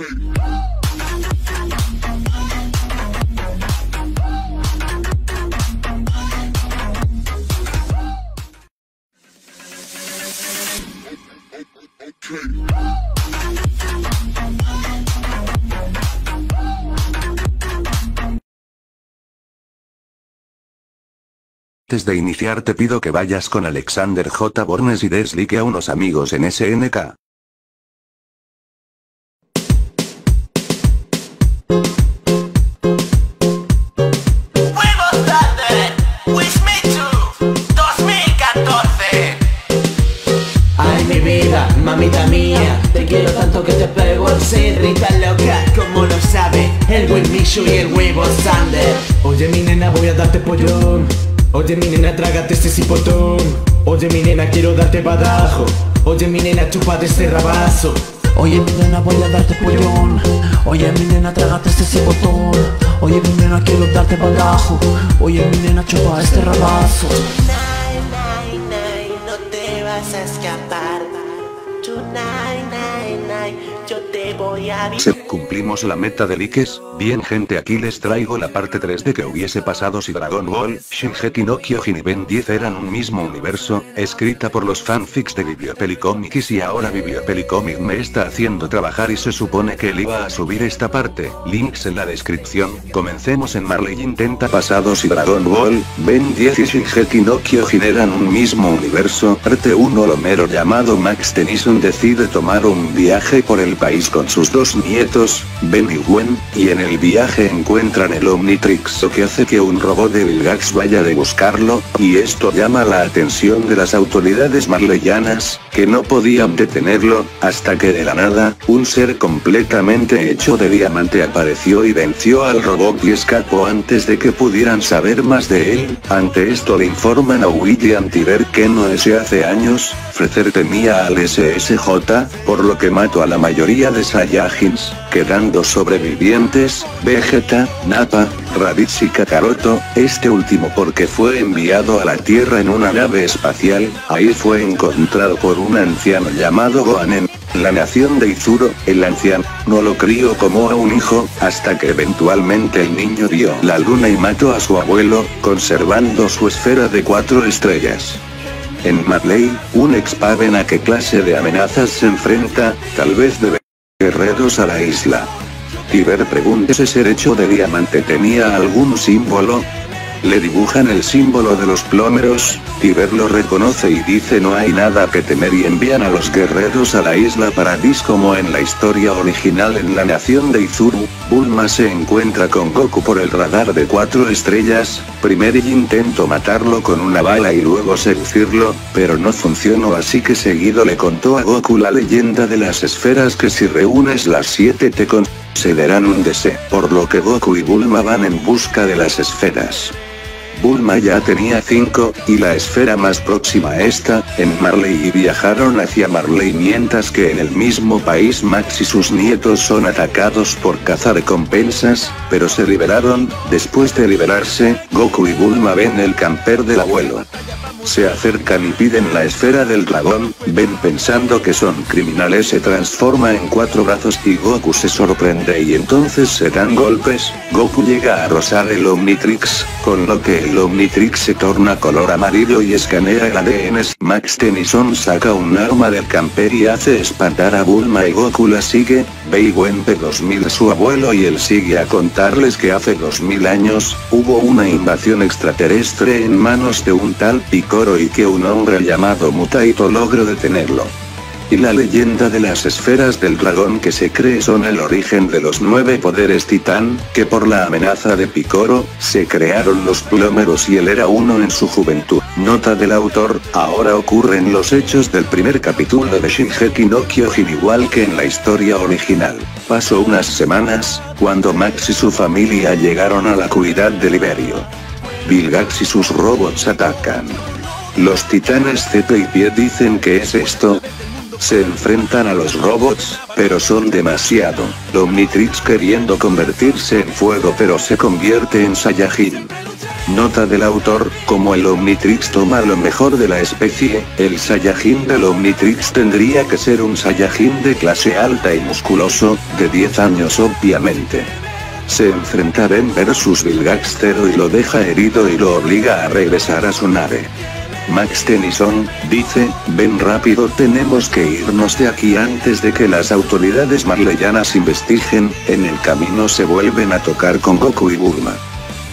Antes de iniciar te pido que vayas con Alexander J. Bornes y des like a unos amigos en SNK. Oye mi nena trágate este cipotón. Oye mi nena quiero darte badajo Oye mi nena chupa de este rabazo. Oye mi nena voy a darte pollón. Oye mi nena trágate este cipotón. Oye mi nena quiero darte bagajo Oye mi nena chupa este rabazo. Nay, nay, nay, no te vas a escapar. Se cumplimos la meta de likes, bien gente aquí les traigo la parte 3 de que hubiese pasado si Dragon Ball, Shingeki no Kyojin y Ben 10 eran un mismo universo, escrita por los fanfics de Bibliopelicomics y ahora Bibliopelicomic me está haciendo trabajar y se supone que él iba a subir esta parte, links en la descripción, comencemos en Marley intenta pasado si Dragon Ball, Ben 10 y Shingeki no Kyojin eran un mismo universo, parte 1 Lomero llamado Max Tennyson decide tomar un viaje por el país con sus dos nietos, Ben y Gwen, y en el viaje encuentran el Omnitrix lo que hace que un robot de Vilgax vaya de buscarlo, y esto llama la atención de las autoridades marleyanas, que no podían detenerlo, hasta que de la nada, un ser completamente hecho de diamante apareció y venció al robot y escapó antes de que pudieran saber más de él, ante esto le informan a William Tiber que no ese hace años, Temía al SSJ, por lo que mató a la mayoría de Saiyajins, quedando sobrevivientes, Vegeta, Nappa, Raditz y Kakaroto, este último porque fue enviado a la Tierra en una nave espacial, ahí fue encontrado por un anciano llamado Gohan en la nación de Izuro, el anciano, no lo crió como a un hijo, hasta que eventualmente el niño vio la luna y mató a su abuelo, conservando su esfera de cuatro estrellas. En Marley, un expaven a qué clase de amenazas se enfrenta, tal vez de guerreros a la isla. Tiber pregunta si ese ser hecho de diamante tenía algún símbolo. Le dibujan el símbolo de los plómeros, Tiber lo reconoce y dice no hay nada que temer y envían a los guerreros a la isla Paradis como en la historia original en la nación de Izuru, Bulma se encuentra con Goku por el radar de cuatro estrellas, primer intento matarlo con una bala y luego seducirlo, pero no funcionó así que seguido le contó a Goku la leyenda de las esferas que si reúnes las siete te concederán un deseo, por lo que Goku y Bulma van en busca de las esferas. Bulma ya tenía 5, y la esfera más próxima a esta, en Marley y viajaron hacia Marley mientras que en el mismo país Max y sus nietos son atacados por cazarrecompensas, pero se liberaron, después de liberarse, Goku y Bulma ven el camper del abuelo. Se acercan y piden la esfera del dragón, ven pensando que son criminales se transforma en cuatro brazos y Goku se sorprende y entonces se dan golpes, Goku llega a rozar el Omnitrix, con lo que el Omnitrix se torna color amarillo y escanea el ADN. Max Tennyson saca un arma del camper y hace espantar a Bulma y Goku la sigue, ve y Gwen P2000 su abuelo y él sigue a contarles que hace 2000 años, hubo una invasión extraterrestre en manos de un tal Picoro y que un hombre llamado Mutaito logró detenerlo. Y la leyenda de las esferas del dragón que se cree son el origen de los nueve poderes titán, que por la amenaza de Picoro, se crearon los plómeros y él era uno en su juventud. Nota del autor, ahora ocurren los hechos del primer capítulo de Shingeki no Kyojin igual que en la historia original. Pasó unas semanas, cuando Max y su familia llegaron a la cuidad de Liberio. Vilgax y sus robots atacan. Los titanes Z y Pie dicen que es esto, se enfrentan a los robots, pero son demasiado. Omnitrix queriendo convertirse en fuego pero se convierte en Saiyajin. Nota del autor, como el Omnitrix toma lo mejor de la especie, el Saiyajin del Omnitrix tendría que ser un Saiyajin de clase alta y musculoso, de 10 años obviamente. Se enfrenta a Ben versus y lo deja herido y lo obliga a regresar a su nave. Max Tennyson, dice, ven rápido tenemos que irnos de aquí antes de que las autoridades marleyanas investiguen, en el camino se vuelven a tocar con Goku y Bulma.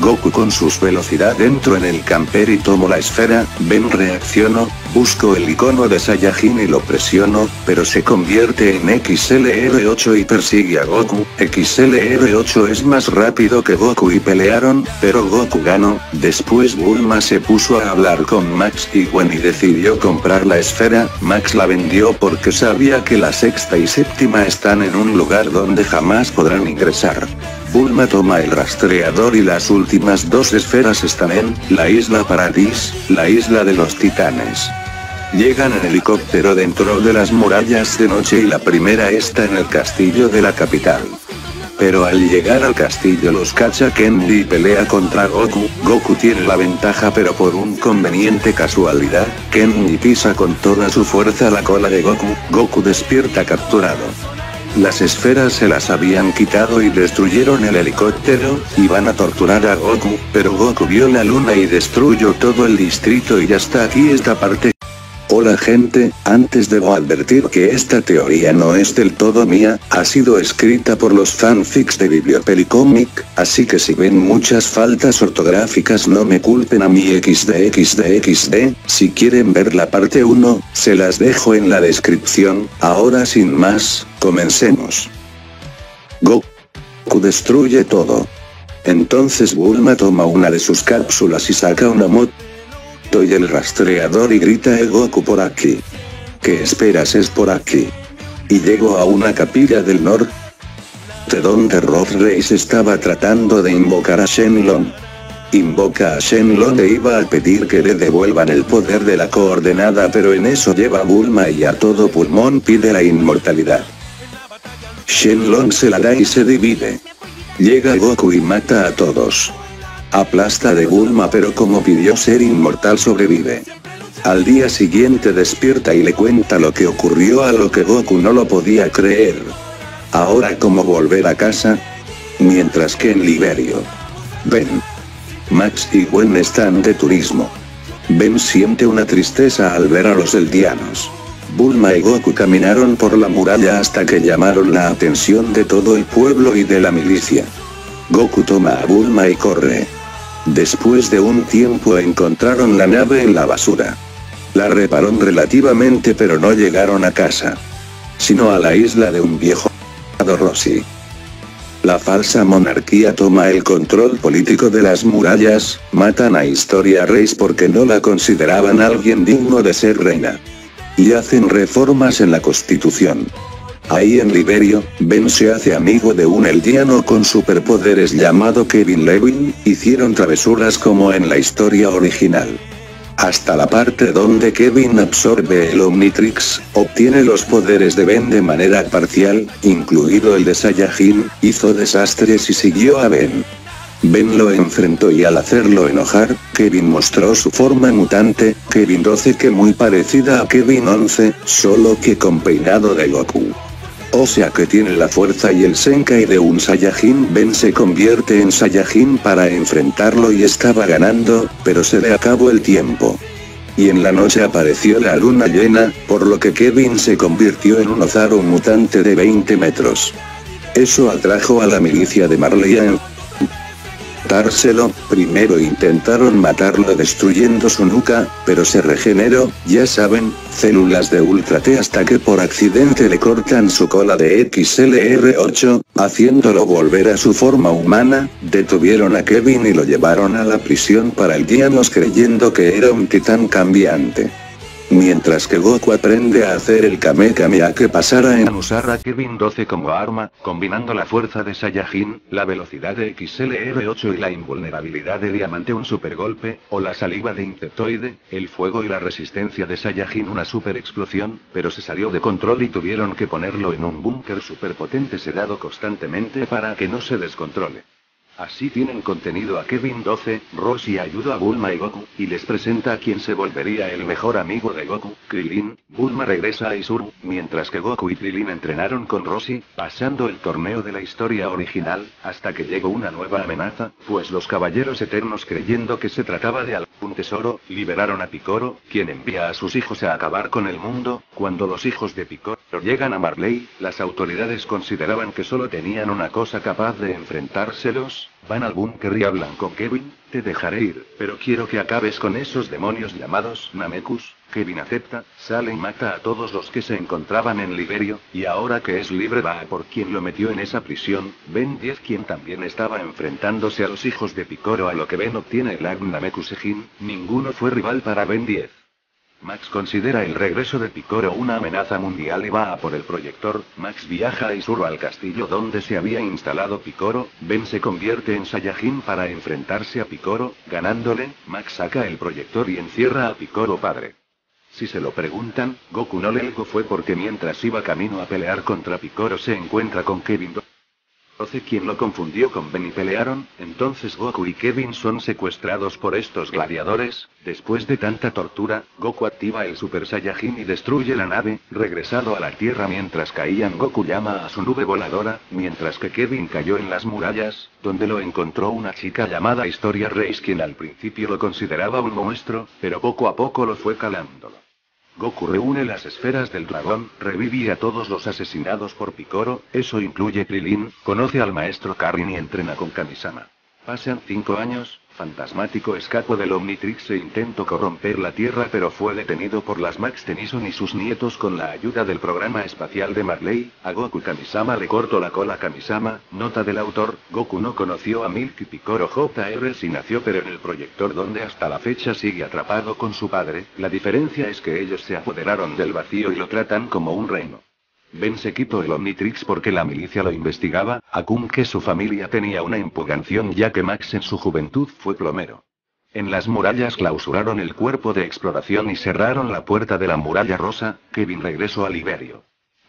Goku con sus velocidad entro en el camper y tomo la esfera, Ben reacciono, busco el icono de Saiyajin y lo presiono, pero se convierte en XLR8 y persigue a Goku, XLR8 es más rápido que Goku y pelearon, pero Goku ganó, después Bulma se puso a hablar con Max y Gwen y decidió comprar la esfera, Max la vendió porque sabía que la sexta y séptima están en un lugar donde jamás podrán ingresar. Bulma toma el rastreador y las últimas dos esferas están en, la isla Paradis, la isla de los titanes. Llegan en helicóptero dentro de las murallas de noche y la primera está en el castillo de la capital. Pero al llegar al castillo los cacha Kenny y pelea contra Goku, Goku tiene la ventaja pero por un conveniente casualidad, Kenny pisa con toda su fuerza la cola de Goku, Goku despierta capturado. Las esferas se las habían quitado y destruyeron el helicóptero, iban a torturar a Goku, pero Goku vio la luna y destruyó todo el distrito y hasta aquí esta parte. Hola gente, antes debo advertir que esta teoría no es del todo mía, ha sido escrita por los fanfics de Bibliopelicomic, así que si ven muchas faltas ortográficas no me culpen a mi xdxdxd, si quieren ver la parte 1, se las dejo en la descripción, ahora sin más, comencemos. Goku destruye todo. Entonces Bulma toma una de sus cápsulas y saca una moto y el rastreador y grita el Goku por aquí. ¿Qué esperas es por aquí? Y llego a una capilla del norte donde Roth Reis estaba tratando de invocar a Shenlong. Invoca a Shenlong e iba a pedir que le devuelvan el poder de la coordenada pero en eso lleva Bulma y a todo pulmón pide la inmortalidad. Shenlong se la da y se divide. Llega Goku y mata a todos. Aplasta de Bulma pero como pidió ser inmortal sobrevive. Al día siguiente despierta y le cuenta lo que ocurrió a lo que Goku no lo podía creer. Ahora cómo volver a casa. Mientras que en Liberio. Ben. Max y Gwen están de turismo. Ben siente una tristeza al ver a los eldianos. Bulma y Goku caminaron por la muralla hasta que llamaron la atención de todo el pueblo y de la milicia. Goku toma a Bulma y corre. Después de un tiempo encontraron la nave en la basura. La repararon relativamente pero no llegaron a casa. Sino a la isla de un viejo Rossi. La falsa monarquía toma el control político de las murallas, matan a Historia Reis porque no la consideraban alguien digno de ser reina. Y hacen reformas en la constitución. Ahí en Liberio, Ben se hace amigo de un eldiano con superpoderes llamado Kevin Levin, hicieron travesuras como en la historia original. Hasta la parte donde Kevin absorbe el Omnitrix, obtiene los poderes de Ben de manera parcial, incluido el de Saiyajin, hizo desastres y siguió a Ben. Ben lo enfrentó y al hacerlo enojar, Kevin mostró su forma mutante, Kevin 12 que muy parecida a Kevin 11, solo que con peinado de Goku. O sea que tiene la fuerza y el Senkai de un Saiyajin Ben se convierte en Saiyajin para enfrentarlo y estaba ganando, pero se le acabó el tiempo. Y en la noche apareció la luna llena, por lo que Kevin se convirtió en un Ozaru mutante de 20 metros. Eso atrajo a la milicia de Marley primero intentaron matarlo destruyendo su nuca, pero se regeneró, ya saben, células de Ultra T hasta que por accidente le cortan su cola de XLR8, haciéndolo volver a su forma humana, detuvieron a Kevin y lo llevaron a la prisión para el Dianos creyendo que era un titán cambiante. Mientras que Goku aprende a hacer el Kame que pasara en usar a Kevin 12 como arma, combinando la fuerza de Saiyajin, la velocidad de XLR8 y la invulnerabilidad de Diamante un super golpe, o la saliva de Insectoide, el fuego y la resistencia de Saiyajin una super explosión, pero se salió de control y tuvieron que ponerlo en un búnker super potente sedado constantemente para que no se descontrole. Así tienen contenido a Kevin 12, Roshi ayuda a Bulma y Goku, y les presenta a quien se volvería el mejor amigo de Goku, Krillin. Bulma regresa a Isuru, mientras que Goku y Krillin entrenaron con Roshi, pasando el torneo de la historia original, hasta que llegó una nueva amenaza, pues los caballeros eternos creyendo que se trataba de algún tesoro, liberaron a Picoro, quien envía a sus hijos a acabar con el mundo, cuando los hijos de Picoro llegan a Marley, las autoridades consideraban que solo tenían una cosa capaz de enfrentárselos, Van al búnker y hablan con Kevin, te dejaré ir, pero quiero que acabes con esos demonios llamados Namekus. Kevin acepta, sale y mata a todos los que se encontraban en Liberio, y ahora que es libre va a por quien lo metió en esa prisión, Ben 10 quien también estaba enfrentándose a los hijos de Picoro a lo que Ben obtiene el Agn Namekus Ejin, ninguno fue rival para Ben 10. Max considera el regreso de Picoro una amenaza mundial y va a por el proyector. Max viaja a Isuru al castillo donde se había instalado Picoro. Ben se convierte en Saiyajin para enfrentarse a Picoro, ganándole. Max saca el proyector y encierra a Picoro padre. Si se lo preguntan, Goku no le fue porque mientras iba camino a pelear contra Picoro se encuentra con Kevin quien lo confundió con Ben y pelearon, entonces Goku y Kevin son secuestrados por estos gladiadores, después de tanta tortura, Goku activa el Super Saiyajin y destruye la nave, regresado a la Tierra mientras caían. Goku llama a su nube voladora, mientras que Kevin cayó en las murallas, donde lo encontró una chica llamada Historia Reis quien al principio lo consideraba un monstruo, pero poco a poco lo fue calándolo. Goku reúne las esferas del dragón, revive a todos los asesinados por Picoro, eso incluye Krillin, conoce al maestro Karin y entrena con Kamisama. Pasan cinco años, Fantasmático escapó del Omnitrix e intentó corromper la Tierra pero fue detenido por las Max Tennyson y sus nietos con la ayuda del programa espacial de Marley. A Goku Kamisama le cortó la cola Kamisama, nota del autor, Goku no conoció a Milky Picoro JR si nació pero en el proyector donde hasta la fecha sigue atrapado con su padre, la diferencia es que ellos se apoderaron del vacío y lo tratan como un reino. Ben se quitó el Omnitrix porque la milicia lo investigaba, a que su familia tenía una impugnación ya que Max en su juventud fue plomero. En las murallas clausuraron el cuerpo de exploración y cerraron la puerta de la muralla rosa, Kevin regresó a Liberio.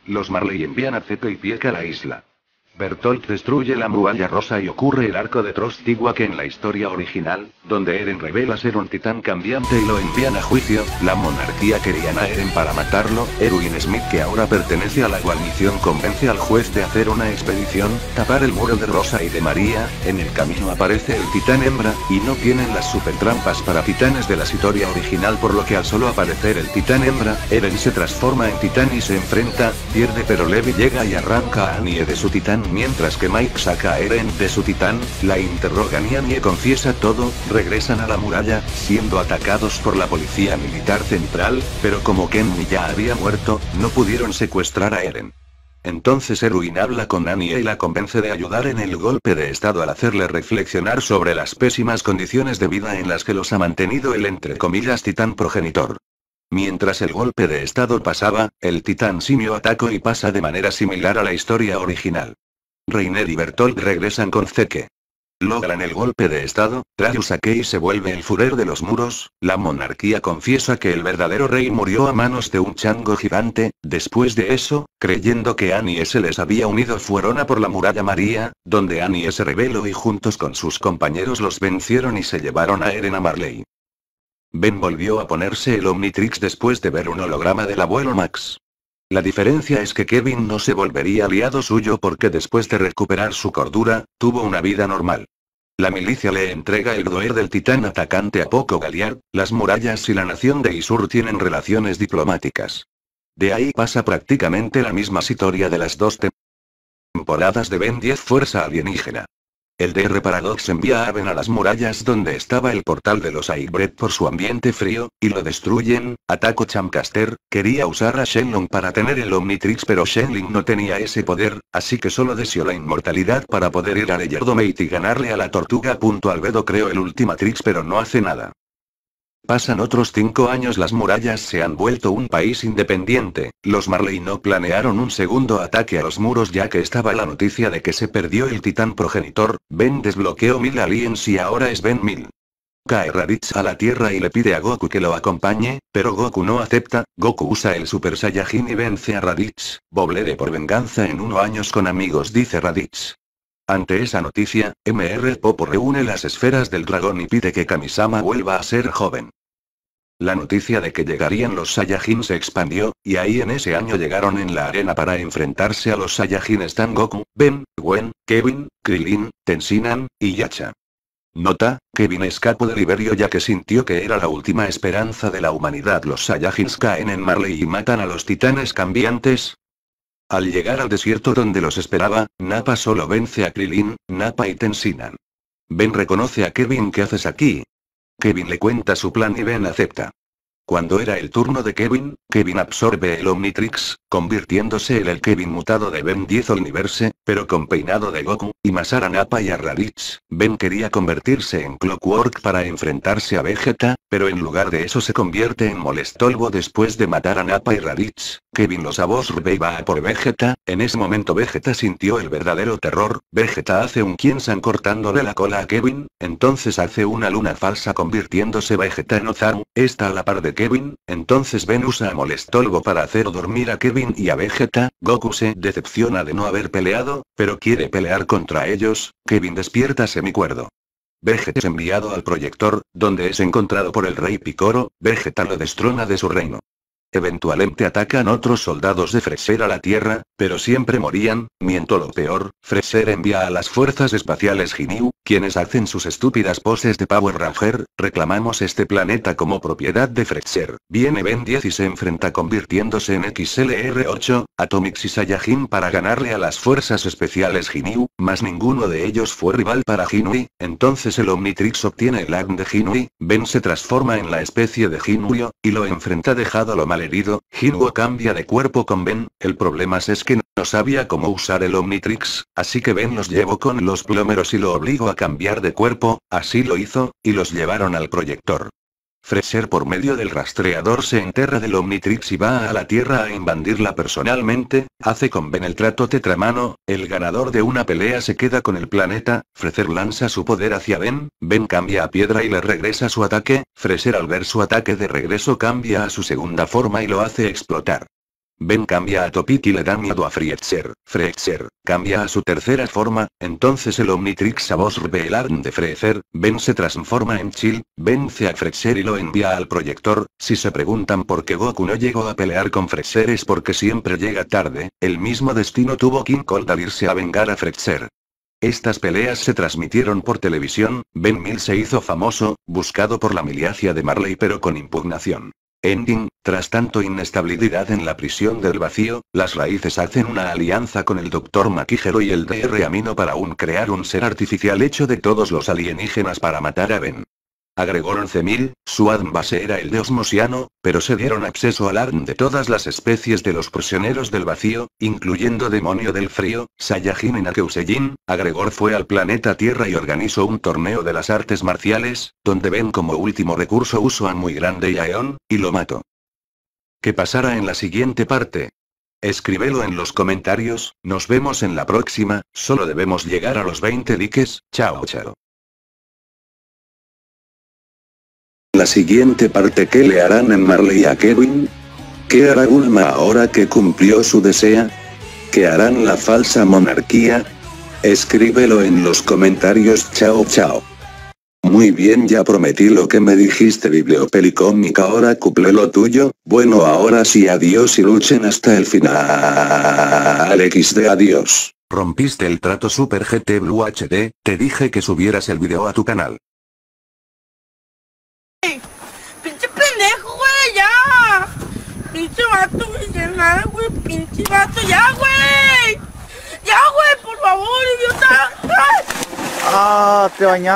Los Marley envían a Zeke y Pieck a la isla. Bertolt destruye la muralla rosa y ocurre el arco de que en la historia original, donde Eren revela ser un titán cambiante y lo envían a juicio, la monarquía querían a Eren para matarlo, Erwin Smith que ahora pertenece a la guarnición convence al juez de hacer una expedición, tapar el muro de Rosa y de María, en el camino aparece el titán hembra, y no tienen las super trampas para titanes de la historia original por lo que al solo aparecer el titán hembra, Eren se transforma en titán y se enfrenta, pierde pero Levi llega y arranca a Anie de su titán mientras que Mike saca a Eren de su titán, la interrogan y Anie confiesa todo, regresan a la muralla, siendo atacados por la policía militar central, pero como Kenny ya había muerto, no pudieron secuestrar a Eren. Entonces Erwin habla con Anie y la convence de ayudar en el golpe de estado al hacerle reflexionar sobre las pésimas condiciones de vida en las que los ha mantenido el entre comillas titán progenitor. Mientras el golpe de estado pasaba, el titán simio atacó y pasa de manera similar a la historia original. Reiner y Bertolt regresan con Zeke. Logran el golpe de estado, y se vuelve el furor de los muros, la monarquía confiesa que el verdadero rey murió a manos de un chango gigante, después de eso, creyendo que Annie se les había unido fueron a por la muralla María, donde Annie se rebeló y juntos con sus compañeros los vencieron y se llevaron a Eren a Marley. Ben volvió a ponerse el Omnitrix después de ver un holograma del abuelo Max. La diferencia es que Kevin no se volvería aliado suyo porque después de recuperar su cordura, tuvo una vida normal. La milicia le entrega el doer del titán atacante a Poco Galiar, las murallas y la nación de Isur tienen relaciones diplomáticas. De ahí pasa prácticamente la misma historia de las dos temporadas de Ben 10 Fuerza Alienígena. El DR Paradox envía a Ben a las murallas donde estaba el portal de los Airbred por su ambiente frío, y lo destruyen. Ataco Chamcaster, quería usar a Shenlong para tener el Omnitrix pero Shenling no tenía ese poder, así que solo deseó la inmortalidad para poder ir a Leyerdomate y ganarle a la tortuga. Albedo creó el Ultimatrix pero no hace nada. Pasan otros cinco años las murallas se han vuelto un país independiente, los Marley no planearon un segundo ataque a los muros ya que estaba la noticia de que se perdió el titán progenitor, Ben desbloqueó mil aliens y ahora es Ben mil. Cae Raditz a la tierra y le pide a Goku que lo acompañe, pero Goku no acepta, Goku usa el Super Saiyajin y vence a Raditz, Boblere por venganza en uno años con amigos dice Raditz. Ante esa noticia, MR Popo reúne las esferas del dragón y pide que Kamisama vuelva a ser joven. La noticia de que llegarían los Saiyajin se expandió, y ahí en ese año llegaron en la arena para enfrentarse a los Saiyajin Stan Goku, Ben, Gwen, Kevin, Krillin, Tensinan, y Yacha. Nota, Kevin escapó del Iberio ya que sintió que era la última esperanza de la humanidad. Los Saiyajins caen en Marley y matan a los titanes cambiantes. Al llegar al desierto donde los esperaba, Nappa solo vence a Krillin, Nappa y Tensinan. Ben reconoce a Kevin ¿qué haces aquí? Kevin le cuenta su plan y Ben acepta. Cuando era el turno de Kevin, Kevin absorbe el Omnitrix, convirtiéndose en el Kevin mutado de Ben 10 Universe, pero con peinado de Goku, y Masara Nappa y a Raditz. Ben quería convertirse en Clockwork para enfrentarse a Vegeta, pero en lugar de eso se convierte en Molestolvo después de matar a Nappa y Raditz. Kevin los Rubey va a por Vegeta, en ese momento Vegeta sintió el verdadero terror, Vegeta hace un Kiensan cortándole la cola a Kevin, entonces hace una luna falsa convirtiéndose Vegeta en Ozaru, está a la par de Kevin, entonces Ben usa a Molestolvo para hacer dormir a Kevin y a Vegeta, Goku se decepciona de no haber peleado, pero quiere pelear contra ellos, Kevin despierta semicuerdo. Vegeta es enviado al proyector, donde es encontrado por el rey Picoro, Vegeta lo destrona de su reino. Eventualmente atacan otros soldados de Freser a la Tierra, pero siempre morían, miento lo peor, Freser envía a las fuerzas espaciales Ginyu, quienes hacen sus estúpidas poses de Power Ranger, reclamamos este planeta como propiedad de Freser. Viene Ben 10 y se enfrenta convirtiéndose en XLR8, Atomics y Saiyajin para ganarle a las fuerzas especiales Ginyu, más ninguno de ellos fue rival para Ginui, entonces el Omnitrix obtiene el ARM de Ginui, Ben se transforma en la especie de Ginuio, y lo enfrenta dejado lo mal herido, Hinwo cambia de cuerpo con Ben, el problema es que no sabía cómo usar el Omnitrix, así que Ben los llevó con los plómeros y lo obligó a cambiar de cuerpo, así lo hizo, y los llevaron al proyector. Freser por medio del rastreador se enterra del Omnitrix y va a la Tierra a invadirla personalmente, hace con Ben el trato tetramano, el ganador de una pelea se queda con el planeta, Freser lanza su poder hacia Ben, Ben cambia a piedra y le regresa su ataque, Freser al ver su ataque de regreso cambia a su segunda forma y lo hace explotar. Ben cambia a Topik y le da miedo a Frietzer. Freezer cambia a su tercera forma, entonces el Omnitrix a voz revelar de Freezer, Ben se transforma en Chill, vence a Freezer y lo envía al proyector. Si se preguntan por qué Goku no llegó a pelear con Freezer es porque siempre llega tarde, el mismo destino tuvo King Cold al irse a vengar a Freezer. Estas peleas se transmitieron por televisión, Ben Mil se hizo famoso, buscado por la milicia de Marley pero con impugnación. Ending, tras tanto inestabilidad en la prisión del vacío, las raíces hacen una alianza con el Dr. Maquijero y el DR Amino para un crear un ser artificial hecho de todos los alienígenas para matar a Ben. Agregó 11.000, su base era el de Osmosiano, pero se dieron acceso al ADN de todas las especies de los prisioneros del vacío, incluyendo Demonio del Frío, Saiyajin y Nakeusejin. Agregor fue al planeta Tierra y organizó un torneo de las artes marciales, donde ven como último recurso uso a muy grande y a Eon, y lo mató. ¿Qué pasará en la siguiente parte? Escríbelo en los comentarios, nos vemos en la próxima, solo debemos llegar a los 20 likes, chao chao. La siguiente parte ¿Qué le harán en Marley a Kevin? ¿Qué hará Bulma ahora que cumplió su desea? ¿Qué harán la falsa monarquía? Escríbelo en los comentarios chao chao. Muy bien ya prometí lo que me dijiste bibliopelicómica ahora cumple lo tuyo, bueno ahora sí adiós y luchen hasta el final XD adiós. Rompiste el trato Super GT Blue HD, te dije que subieras el video a tu canal. Pinche vato, güey, nada, güey, pinche vato, ya, güey. Ya, güey, por favor, idiota. Ah, te bañaste.